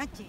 Aqui.